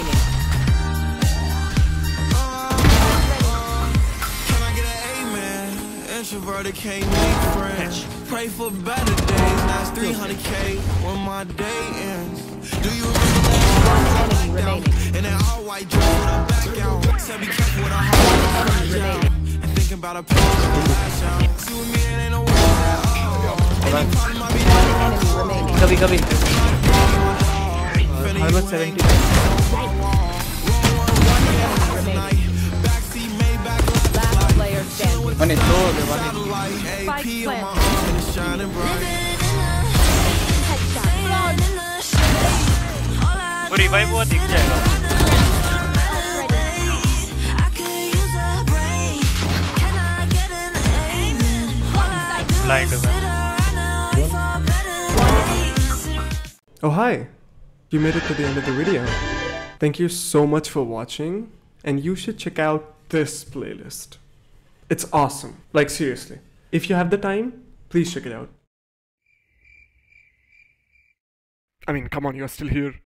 remaining. Introverted can't make friends. Pray for better days. 300k when my day ends. Do you remember One enemy remaining. And that all white dress back out. One enemy remaining. And thinking about a picture I'm at 70. arm and it's shining bright. वो revive हुआ दिख जाएगा blind में Oh, hi! You made it to the end of the video. Thank you so much for watching, and you should check out this playlist. It's awesome. Like, seriously. If you have the time, please check it out. I mean, come on, you're still here.